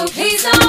so please don't